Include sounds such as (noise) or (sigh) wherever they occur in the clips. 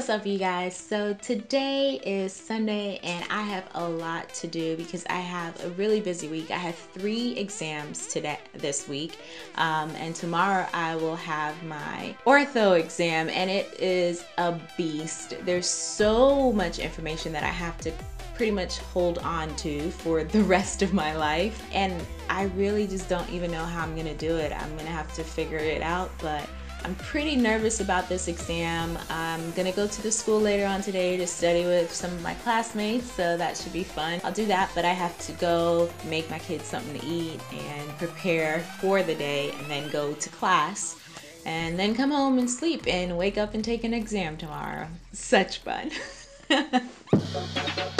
What's up, you guys? So, today is Sunday, and I have a lot to do because I have a really busy week. I have three exams today, this week, um, and tomorrow I will have my ortho exam, and it is a beast. There's so much information that I have to pretty much hold on to for the (laughs) rest of my life, and I really just don't even know how I'm gonna do it. I'm gonna have to figure it out, but I'm pretty nervous about this exam. I'm gonna go to the school later on today to study with some of my classmates, so that should be fun. I'll do that, but I have to go make my kids something to eat and prepare for the day and then go to class and then come home and sleep and wake up and take an exam tomorrow. Such fun. (laughs)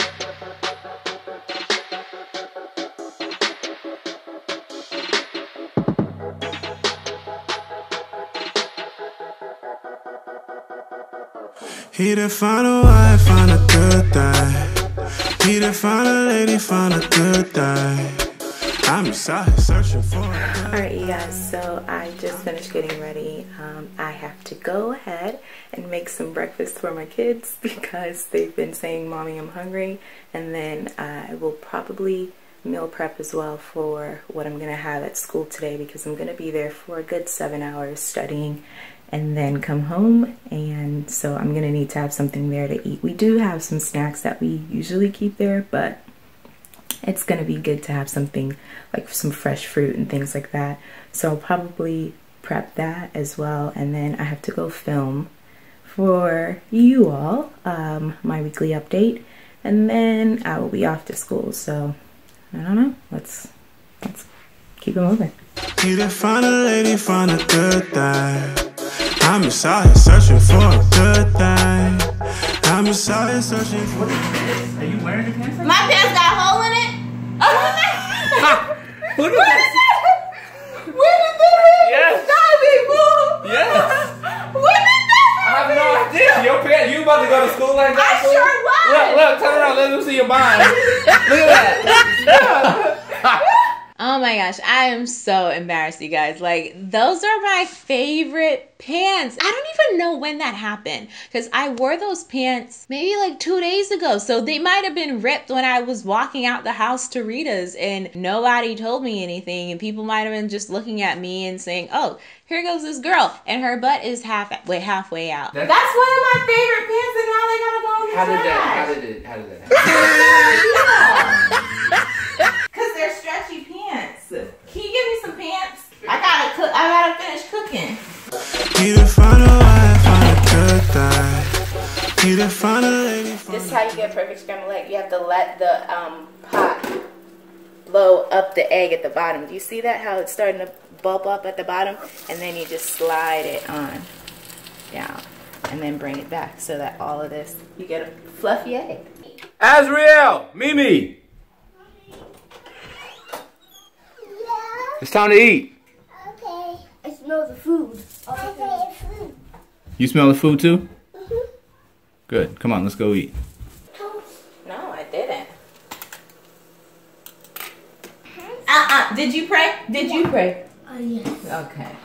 He didn't find a wife, find a good day. He didn't find a lady, find a good day. I'm excited, searching for Alright, you guys, so I just finished getting ready. Um, I have to go ahead and make some breakfast for my kids (laughs) because they've been saying, Mommy, I'm hungry. And then I will probably meal prep as well for what I'm going to have at school today because I'm going to be there for a good seven hours studying and then come home and so I'm gonna need to have something there to eat. We do have some snacks that we usually keep there but it's gonna be good to have something like some fresh fruit and things like that. So I'll probably prep that as well and then I have to go film for you all um, my weekly update and then I will be off to school so I don't know let's let's keep it moving. He didn't find a lady, find a good day. I'm inside searching for a good thing. I'm inside searching for. Are you wearing the pants? My pants got a hole in it. Oh, Look at Where that? Where did that Yes. Diving, boo. Yes. Where did that I have no idea. Your pants. You about to go to school like that? I sure was. Look, look, turn around. Let them see your behind. (laughs) look at that. Oh my gosh, I am so embarrassed, you guys. Like, those are my favorite pants. I don't even know when that happened because I wore those pants maybe like two days ago. So they might have been ripped when I was walking out the house to Rita's and nobody told me anything. And people might have been just looking at me and saying, oh, here goes this girl. And her butt is half wait, halfway out. That's one of my favorite pants, and now they gotta go in the How did that? How did it? How did that? happen? (laughs) (laughs) (laughs) Cause they're stretchy pants. Can you give me some pants? I gotta cook. I gotta finish cooking. He didn't find a wife, find a good thing. He didn't find a lady, This is how you get perfect scrambled egg. You have to let the um, pot blow up the egg at the bottom. Do you see that? How it's starting to bubble up at the bottom? And then you just slide it on down and then bring it back so that all of this, you get a fluffy egg. Azriel, Mimi. It's time to eat. Okay. I smell the food. Okay, food. You smell the food too? Mm-hmm. Good. Come on, let's go eat. No, I didn't. Uh-uh. Did you pray? Did you pray? Oh, yes. Okay.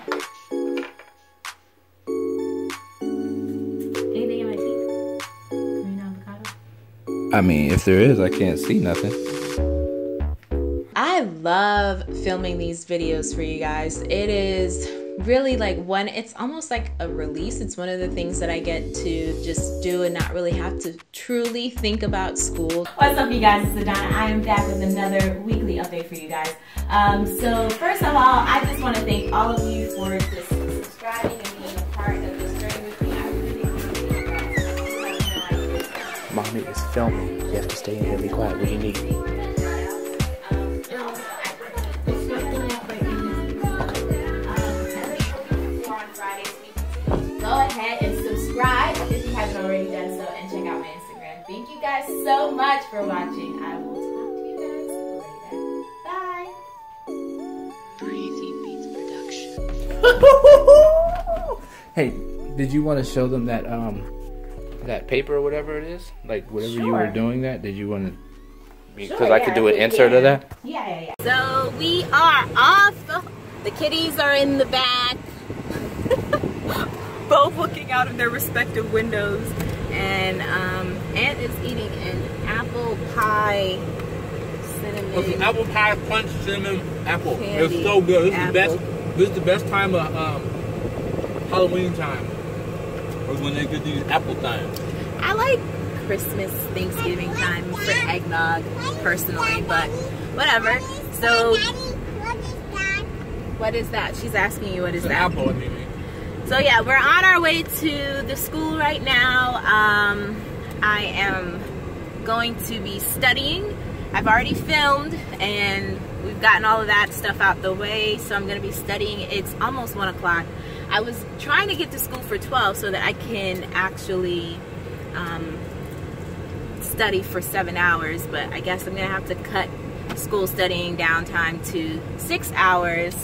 Anything in my teeth? Green avocado? I mean, if there is, I can't see nothing. I love filming these videos for you guys. It is really like one, it's almost like a release. It's one of the things that I get to just do and not really have to truly think about school. What's up, you guys? It's Adanna. I am back with another weekly update for you guys. Um, so, first of all, I just want to thank all of you for just subscribing and being a part of this journey with me. I really appreciate it, guys. You have no idea. Mommy is filming. You have to stay in here and be quiet. What do you need? Guys so much for watching. I will talk to you guys later. Bye. (laughs) Hey, did you want to show them that um that paper or whatever it is? Like whatever you were doing that? Did you want to? Because Sure, I yeah, could do an insert can. of that. Yeah, yeah, yeah. So we are off. The kitties are in the back. (laughs) Both looking out of their respective windows. and um, Aunt is eating an apple pie cinnamon. It's an apple pie punch cinnamon apple. Candy it's so good. This is the best. This is the best time of um, Halloween time. Or when they get these apple things. I like Christmas, Thanksgiving time for eggnog personally, but whatever. So, what is that? She's asking you what is It's that? apple, I mean. So yeah, we're on our way to the school right now. Um, I am going to be studying. I've already filmed and we've gotten all of that stuff out the way. So I'm going to be studying. It's almost one o'clock. I was trying to get to school for 12 so that I can actually um, study for seven hours, but I guess I'm going to have to cut school studying downtime to six hours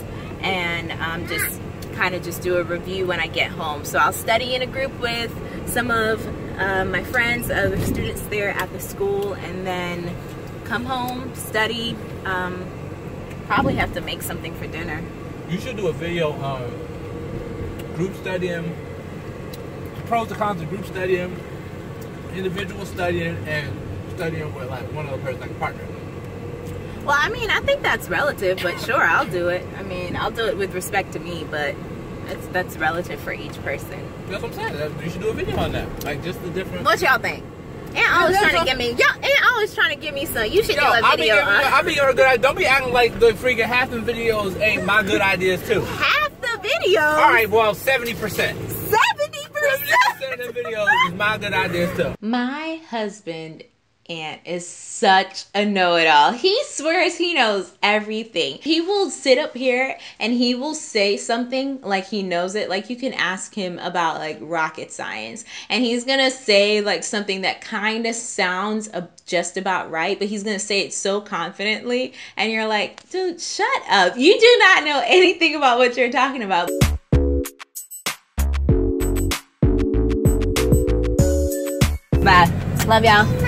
and um, just kind of just do a review when I get home. So I'll study in a group with some of uh, my friends, other students there at the school, and then come home, study, um, probably have to make something for dinner. You should do a video on group studying, pros and cons of group studying, individual studying, and studying with like one other person, like a partner. Well, I mean, I think that's relative, but sure, I'll do it. I mean, I'll do it with respect to me, but that's that's relative for each person. That's what I'm saying. That- You should do a video on that. Like just the different. What y'all think? And always that's trying to a- give me, y'all, and always trying to give me some. You should Yo, do a I be video giving you, on I be your good idea. Don't be acting like the freaking half the videos ain't my good ideas too. half the video. All right, well, seventy percent. Seventy percent. percent of the videos is my good ideas too. My husband Aunt is such a know-it-all. He swears he knows everything. He will sit up here and he will say something like he knows it. Like you can ask him about like rocket science and he's going to say like something that kind of sounds just about right, but he's going to say it so confidently and you're like, "Dude, shut up. You do not know anything about what you're talking about." Bye. Love y'all.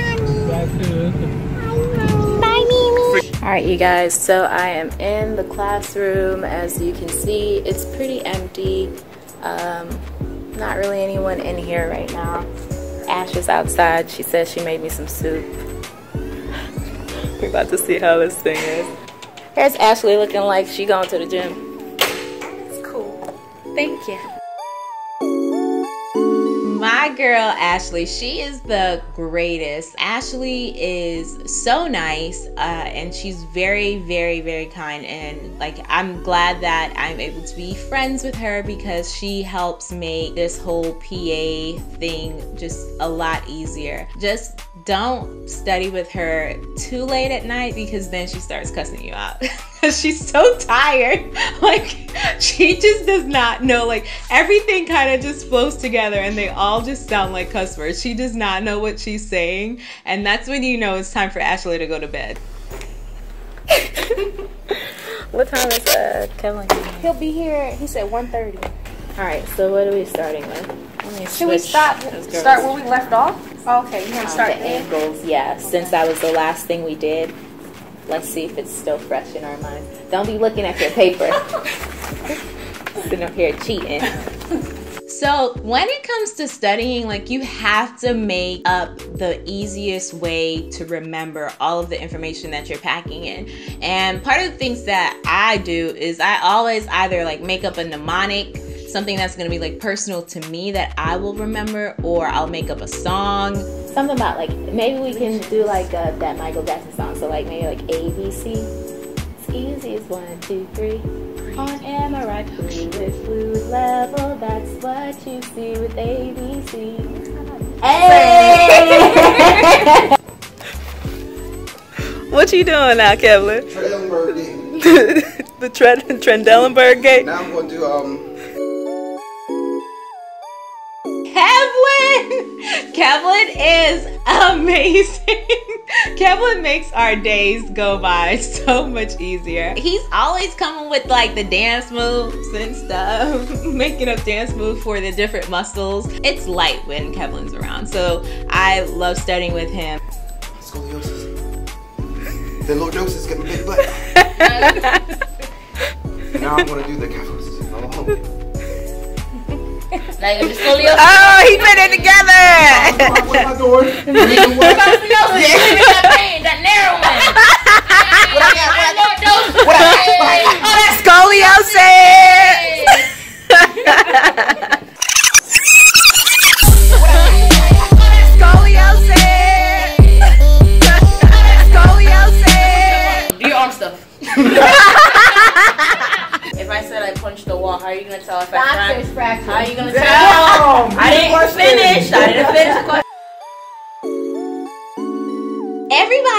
All right, you guys. So I am in the classroom. As you can see, it's pretty empty. Um, not really anyone in here right now. Ash is outside. She says she made me some soup. (laughs) We're about to see how this thing is. Here's Ashley looking like she going to the gym. It's cool. Thank you. Girl Ashley, she is the greatest. Ashley is so nice, uh, and she's very, very, very kind. And like, I'm glad that I'm able to be friends with her because she helps make this whole PA thing just a lot easier. Just don't study with her too late at night because then she starts cussing you out. (laughs) she's so tired. (laughs) Like she just does not know. Like everything kind of just flows together and they all just sound like cuss words. She does not know what she's saying. And that's when you know it's time for Ashley to go to bed. (laughs) What time is uh, Kevin? He'll be here. He said 1:30. All right. So what are we starting with? Let me Should we stop start where we left off? Oh, okay, you want to start the there? angles, yeah. Since that was the last thing we did, let's see if it's still fresh in our minds. Don't be looking at your paper. (laughs) Sitting up here cheating. So, when it comes to studying, like you have to make up the easiest way to remember all of the information that you're packing in. And part of the things that I do is I always either like make up a mnemonic, something that's going to be like personal to me that I will remember, or I'll make up a song. Something about like maybe we can do like uh, that Michael Jackson song. So like maybe like A B C. It's easy as one two three. On MRI fluid, fluid level. That's what you see with A B C. Hey! what you doing now, Kevin? Trendelenburg game. (laughs) the Trend Trendelenburg gait. Now I'm going to do um. Kevlin! Kevlin is amazing. (laughs) Kevlin makes our days go by so much easier. He's always coming with like the dance moves and stuff, (laughs) making up dance moves for the different muscles. It's light when Kevlin's around, so I love studying with him. Scoliosis. The lordosis got my big butt. (laughs) now I'm gonna do the kyphosis. Oh. Oh, he put it together. together. Where's my door?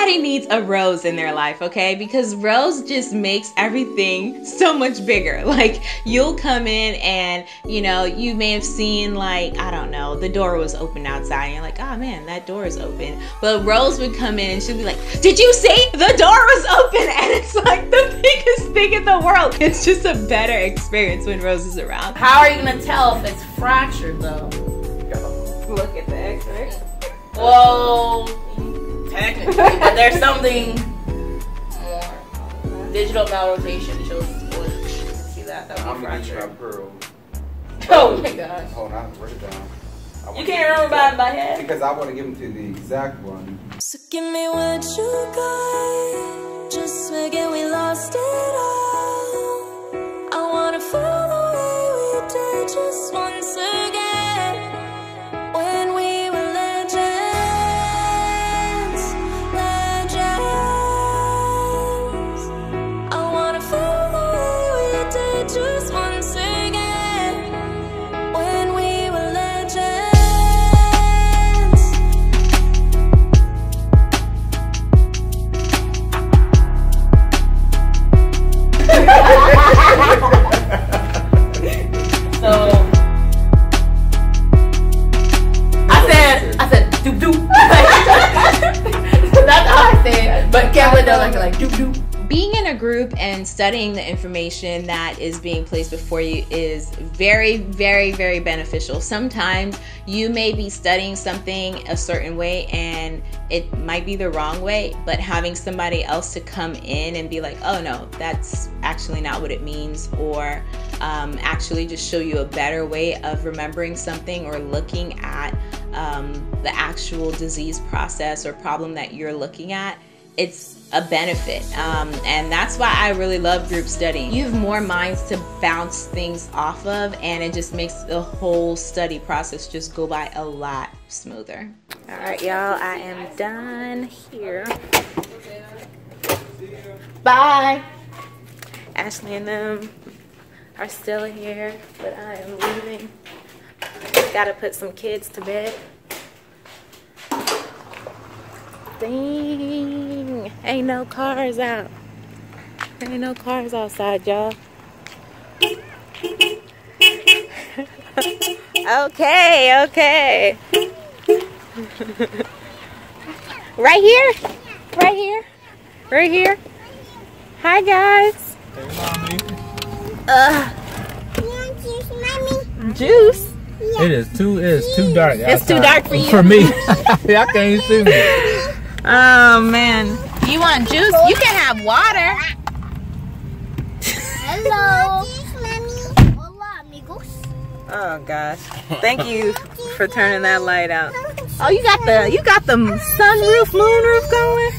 Everybody needs a rose in their life, okay? Because rose just makes everything so much bigger. (laughs) Like you'll come in and you know, you may have seen like, I don't know, the door was open outside and you're like, oh man, that door is open. But Rose would come in and she'd be like, Did you see? The door was open (laughs) and it's like the biggest thing in the world. It's just a better experience when Rose is around. How are you gonna tell if it's fractured though? Look at the x-ray. Well, technically, but there's something more. Digital malrotation shows what you can see that. That would I'm be gonna get you fractured. my pearl. Oh my gosh. Hold on, write it down. I You wanna can't give remember it by, to- head? Because I want to give them to the exact one. So give me what you got. Just forget we lost it all. I wanna feel group and studying the information that is being placed before you is very, very, very beneficial. Sometimes you may be studying something a certain way and it might be the wrong way, but having somebody else to come in and be like, oh no, that's actually not what it means, or um, actually just show you a better way of remembering something or looking at um, the actual disease process or problem that you're looking at it's a benefit. Um, and that's why I really love group studying. You have more minds to bounce things off of, and it just makes the whole study process just go by a lot smoother. All right, y'all, I am done here. Bye. Ashley and them are still here, but I am leaving. Gotta put some kids to bed. Dang. Ain't no cars out. Ain't no cars outside, y'all. (laughs) okay, okay. (laughs) right here? Right here? Right here? Hi, guys. Uh, juice. It is too. It is too dark. It's too dark for (laughs) you. For me, I can't see me. Oh, man. You want juice? You can have water. Hello. Oh gosh. Thank you for turning that light out. Oh, you got the you got the sunroof, moonroof going?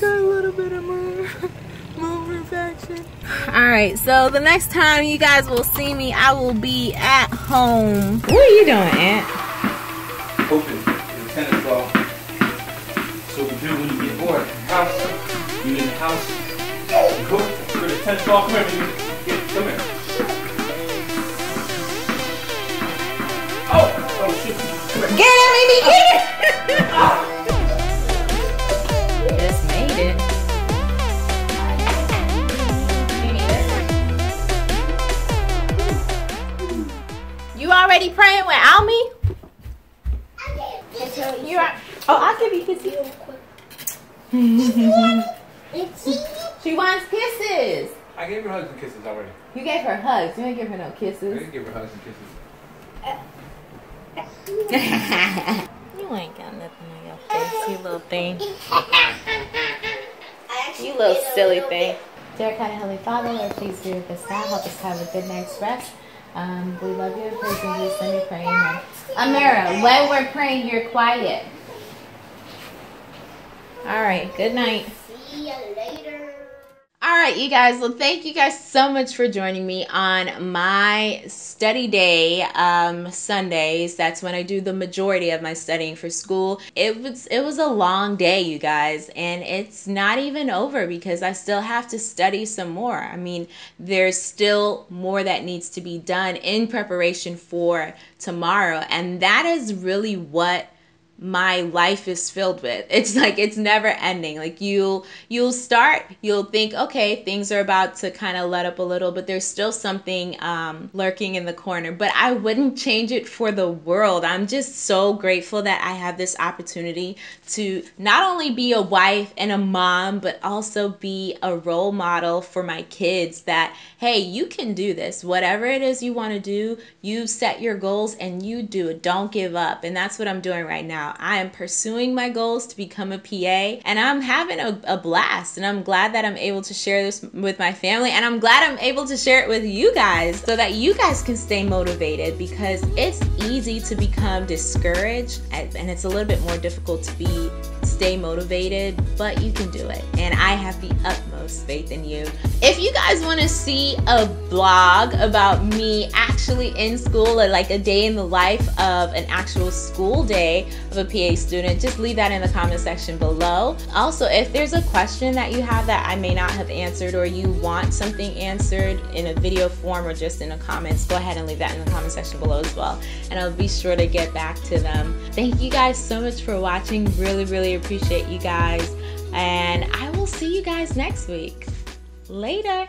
Got a little bit of moon (laughs) moonroof action. All right. So the next time you guys will see me, I will be at home. What are you doing, Aunt? House. You in the house. Go for the tennis ball. Come here, baby. Come here. You didn't give her no I kisses. didn't give her hugs and kisses. (laughs) you ain't got nothing on your face, you little thing. (laughs) You little silly thing. Dear kind of Heavenly Father, Lord, please be with us now. Help us have a good night's rest. Um, we love you and praise in Jesus. Let me pray. Amen. Amira, when we're praying, you're quiet. All right. Good night. See you later. All right, you guys. Well, thank you guys so much for joining me on my study day um, Sundays. That's when I do the majority of my studying for school. It was it was a long day, you guys, and it's not even over because I still have to study some more. I mean, there's still more that needs to be done in preparation for tomorrow, and that is really what my life is filled with. (laughs) It's like it's never ending. Like you'll you'll start you'll think okay things are about to kind of let up a little but there's still something um, lurking in the corner. But i wouldn't change it for the world. I'm just so grateful that i have this opportunity to not only be a wife and a mom but also be a role model for my kids that hey you can do this. Whatever it is you want to do you set your goals and you do it. Don't give up. And that's what i'm doing right now I am pursuing my goals to become a PA and I'm having a, a, blast. And I'm glad that I'm able to share this with my family. And I'm glad I'm able to share it with you guys so that you guys can stay motivated because it's easy to become discouraged and it's a little bit more difficult to be stay motivated, but you can do it. And I have the utmost faith in you. If you guys want to see a blog about me actually in school or like a day in the life of an actual school day of a PA student, just leave that in the comment section below. Also, if there's a question that you have that I may not have answered or you want something answered in a video form or just in the comments, go ahead and leave that in the comment section below as well. And I'll be sure to get back to them. Thank you guys so much for watching. Really, really appreciate you guys. And I will see you guys next week. Later.